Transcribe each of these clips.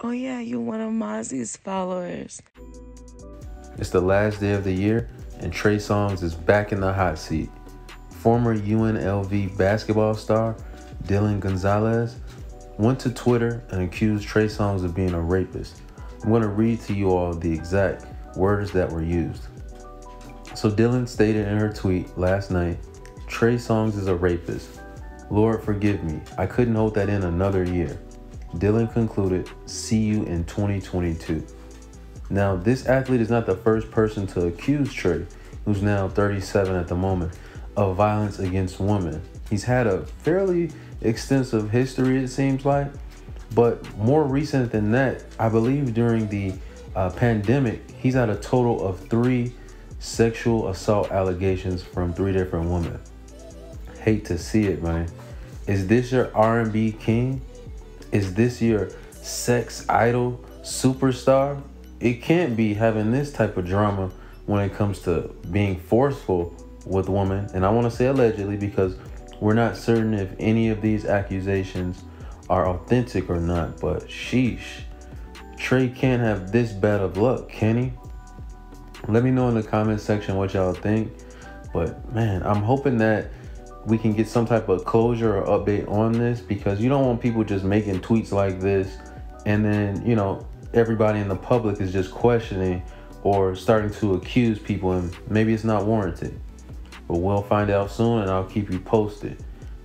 Oh, yeah, you're one of Mazzy's followers. It's the last day of the year, and Trey Songz is back in the hot seat. Former UNLV basketball star Dylan Gonzalez went to Twitter and accused Trey Songz of being a rapist. I'm going to read to you all the exact words that were used. So Dylan stated in her tweet last night, Trey Songz is a rapist. Lord forgive me. I couldn't hold that in another year. Dylan concluded, see you in 2022. Now, this athlete is not the first person to accuse Trey, who's now 37 at the moment, of violence against women. He's had a fairly extensive history, it seems like, but more recent than that, I believe during the uh, pandemic, he's had a total of three sexual assault allegations from three different women. Hate to see it, man. Is this your R&B king? Is this your sex idol superstar? It can't be having this type of drama when it comes to being forceful with women. And I want to say allegedly because we're not certain if any of these accusations are authentic or not. But sheesh, Trey can't have this bad of luck, can he? Let me know in the comment section what y'all think. But man, I'm hoping that we can get some type of closure or update on this because you don't want people just making tweets like this and then, you know, everybody in the public is just questioning or starting to accuse people and maybe it's not warranted. But we'll find out soon and I'll keep you posted.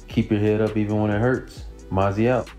Keep your head up even when it hurts. Mazzy out.